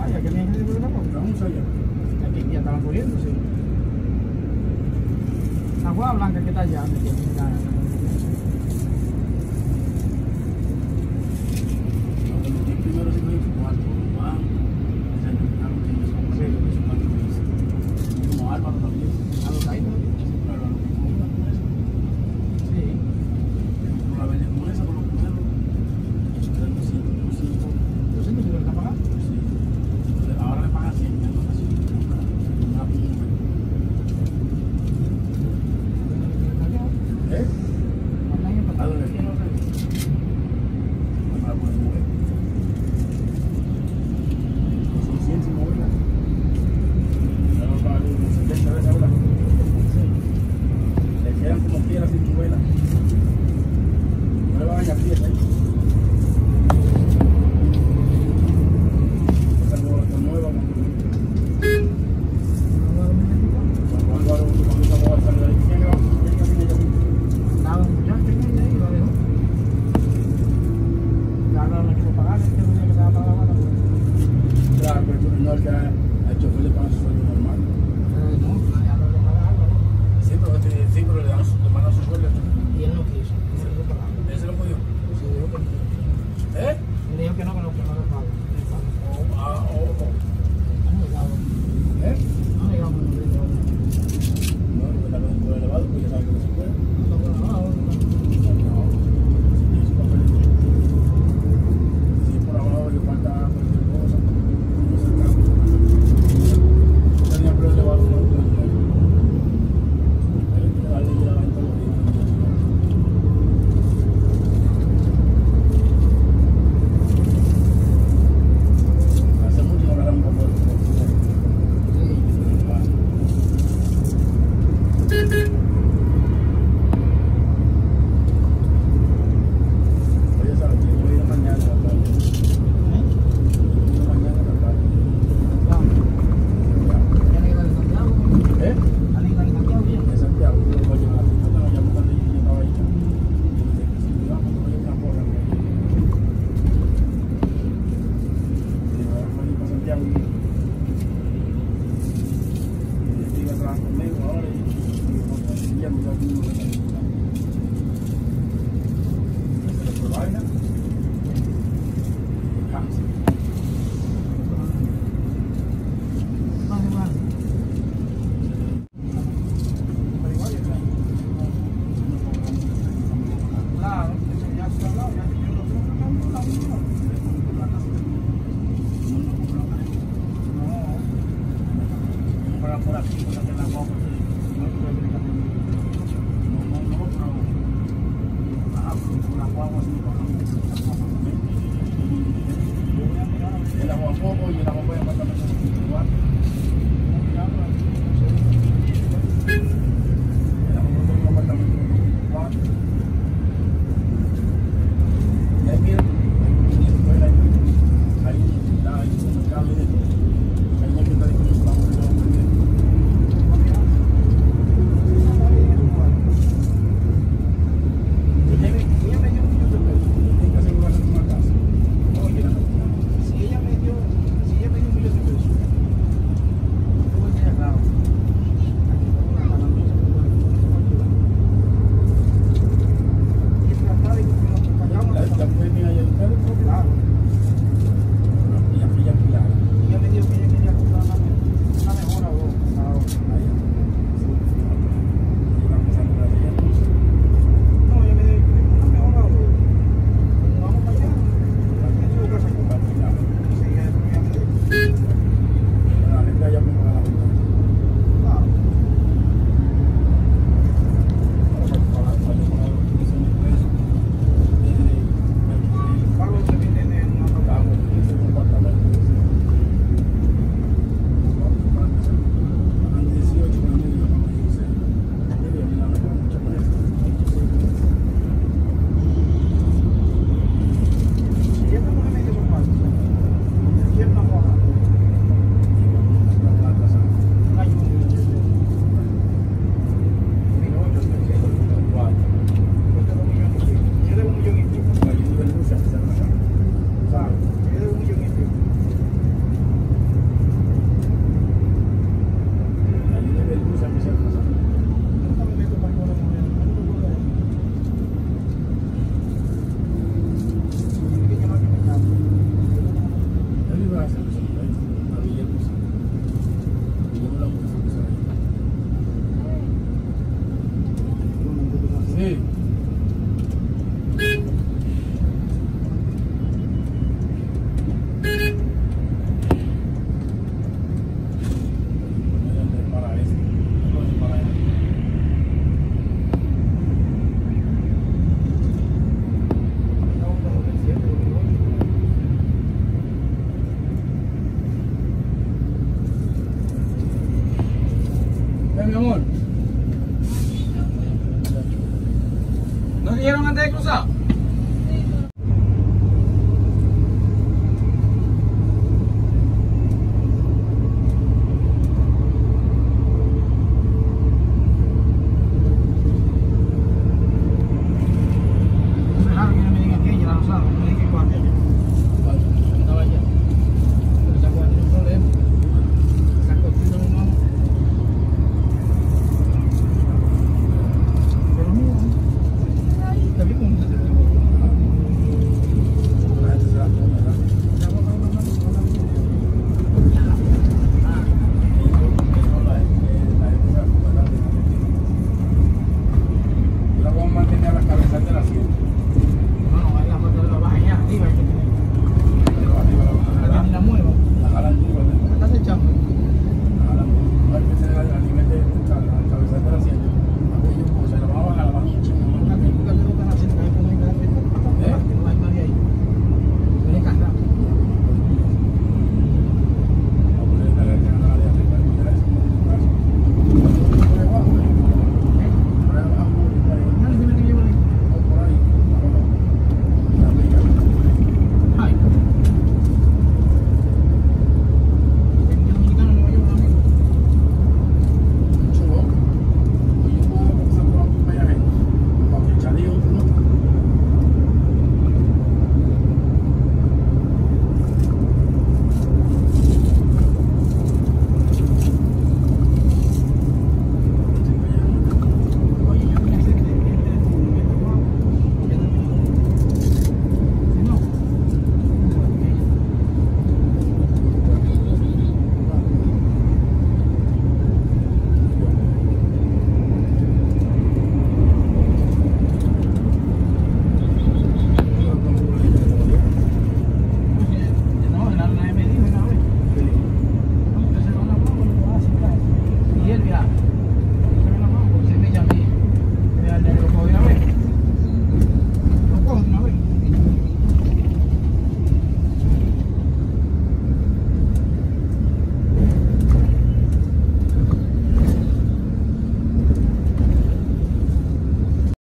playa, que ni gente por la vamos allá. Aquí ya estaban corriendo, sí. La Blanca que está allá, doo doo El aguapoco y el aguapoco de Gracias. ¿Eh, mi amor? ¿No dijeron antes de cruzar?